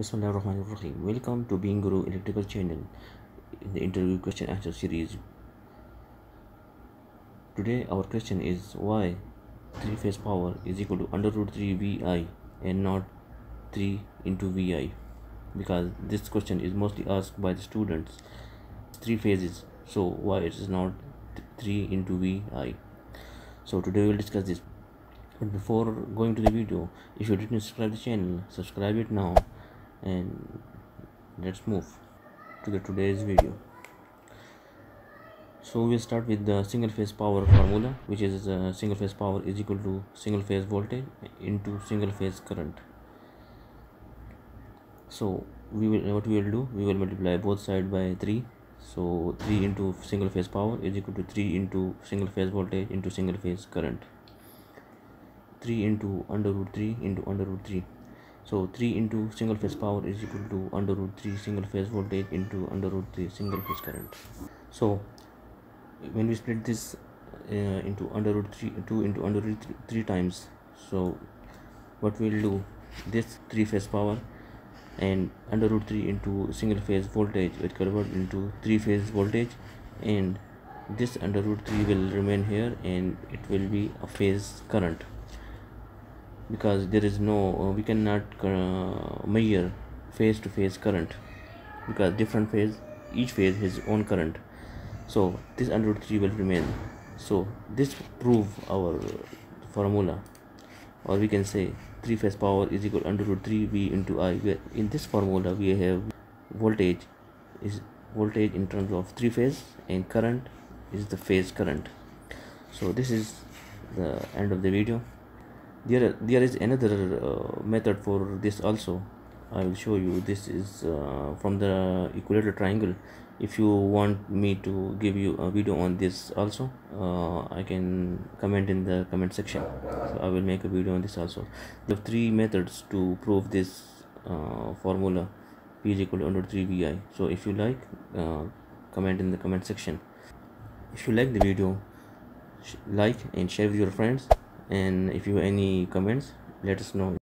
Bismillahirrahmanirrahim. Welcome to Being Guru Electrical Channel in the interview question answer series. Today our question is why 3 phase power is equal to under root 3 VI and not 3 into VI because this question is mostly asked by the students 3 phases. So why it is not 3 into VI so today we'll discuss this. But before going to the video if you didn't subscribe the channel subscribe it now and let's move to the today's video. So we'll start with the single phase power formula which is uh, single phase power is equal to single phase voltage into single phase current. So we will what we will do we will multiply both side by 3 so 3 into single phase power is equal to 3 into single phase voltage into single phase current. 3 into under root 3 into under root 3 so 3 into single phase power is equal to under root 3 single phase voltage into under root 3 single phase current. So when we split this uh, into under root 3 2 into under root 3, 3 times so what we'll do this 3 phase power and under root 3 into single phase voltage will convert into 3 phase voltage and this under root 3 will remain here and it will be a phase current because there is no uh, we cannot uh, measure phase to phase current because different phase each phase has own current. So this under root 3 will remain. So this prove our formula or we can say 3 phase power is equal under root 3 v into i. Where in this formula we have voltage is voltage in terms of 3 phase and current is the phase current. So this is the end of the video there there is another uh, method for this also. I will show you. This is uh, from the equilateral triangle. If you want me to give you a video on this also uh, i can comment in the comment section. So i will make a video on this also. There are three methods to prove this uh, formula p is equal to under 3 vi so if you like uh, comment in the comment section. If you like the video like and share with your friends and if you have any comments let us know